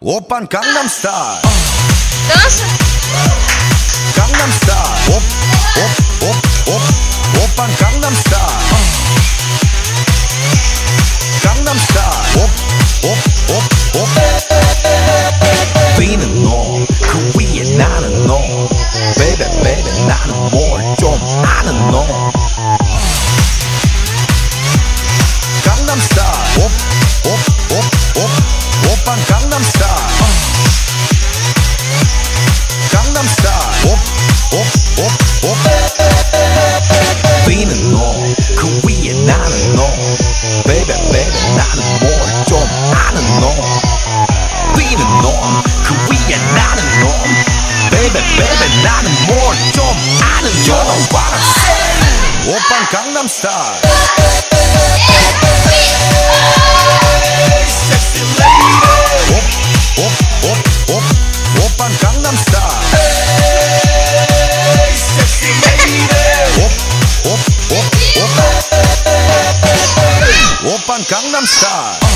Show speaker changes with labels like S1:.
S1: 오빤 강남스타일. 강남스타일. 옵옵옵옵 오빤 강남스타일. 강남스타일. 옵옵옵옵 비는 너그 위에 나는 너. 베베 베베 나는 뭘 좀 아는 너. 강남스타일 비는 너그 위에 나는 너 베베 베베 나는 뭘 좀 아는 너 비는 놈그 위에 나는 놈 베베 베베 나는 뭘 좀 아는 너 You know what I'm saying 오빤 강남스타일 Sexy lady 옵옵옵옵 오빤 강남스타일 오빤 강남스타일